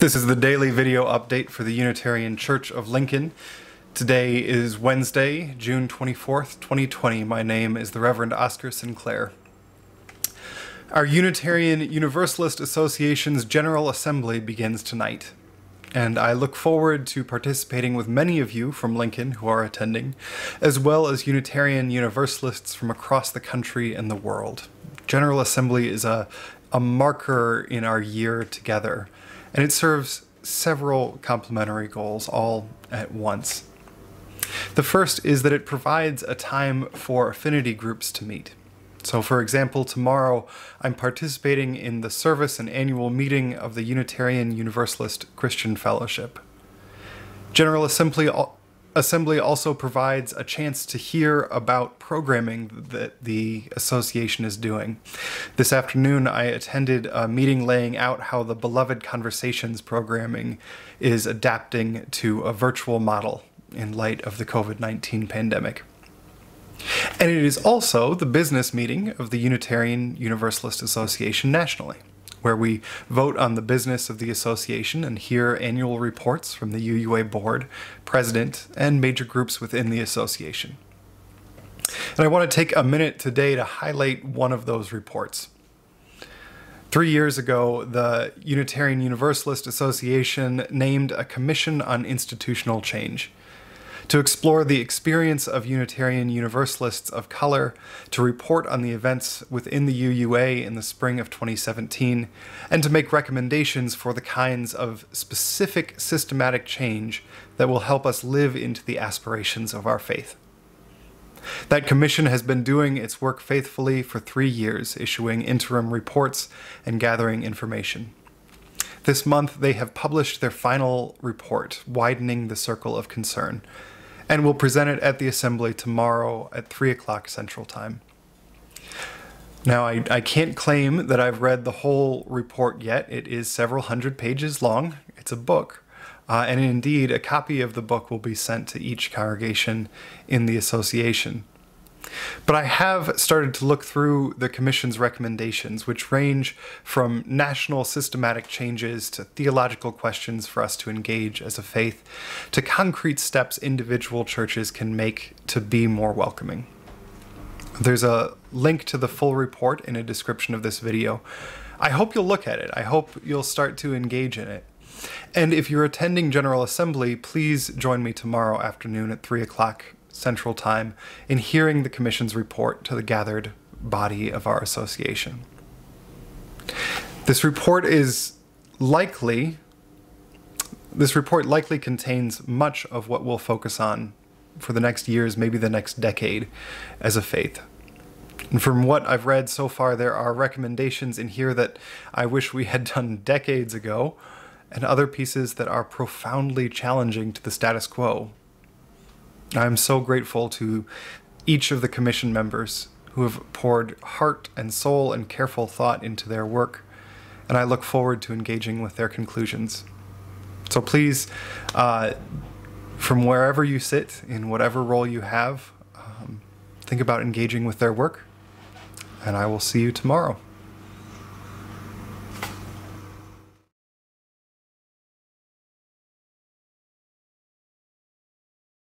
This is the daily video update for the Unitarian Church of Lincoln. Today is Wednesday, June 24th, 2020. My name is the Reverend Oscar Sinclair. Our Unitarian Universalist Association's General Assembly begins tonight, and I look forward to participating with many of you from Lincoln who are attending, as well as Unitarian Universalists from across the country and the world. General Assembly is a, a marker in our year together and it serves several complementary goals all at once. The first is that it provides a time for affinity groups to meet. So, for example, tomorrow I'm participating in the service and annual meeting of the Unitarian Universalist Christian Fellowship. General Assembly Assembly also provides a chance to hear about programming that the association is doing. This afternoon, I attended a meeting laying out how the Beloved Conversations programming is adapting to a virtual model in light of the COVID 19 pandemic. And it is also the business meeting of the Unitarian Universalist Association nationally where we vote on the business of the association and hear annual reports from the UUA board, president, and major groups within the association. And I want to take a minute today to highlight one of those reports. Three years ago, the Unitarian Universalist Association named a Commission on Institutional Change to explore the experience of Unitarian Universalists of color, to report on the events within the UUA in the spring of 2017, and to make recommendations for the kinds of specific systematic change that will help us live into the aspirations of our faith. That commission has been doing its work faithfully for three years, issuing interim reports and gathering information. This month, they have published their final report, Widening the Circle of Concern, and will present it at the Assembly tomorrow at 3 o'clock Central Time. Now, I, I can't claim that I've read the whole report yet. It is several hundred pages long. It's a book. Uh, and indeed, a copy of the book will be sent to each congregation in the association. But I have started to look through the Commission's recommendations, which range from national systematic changes to theological questions for us to engage as a faith, to concrete steps individual churches can make to be more welcoming. There's a link to the full report in a description of this video. I hope you'll look at it. I hope you'll start to engage in it. And if you're attending General Assembly, please join me tomorrow afternoon at 3 o'clock Central Time in hearing the Commission's report to the gathered body of our association. This report is likely, this report likely contains much of what we'll focus on for the next years, maybe the next decade, as a faith. And from what I've read so far, there are recommendations in here that I wish we had done decades ago, and other pieces that are profoundly challenging to the status quo I'm so grateful to each of the commission members who have poured heart and soul and careful thought into their work, and I look forward to engaging with their conclusions. So please, uh, from wherever you sit, in whatever role you have, um, think about engaging with their work, and I will see you tomorrow.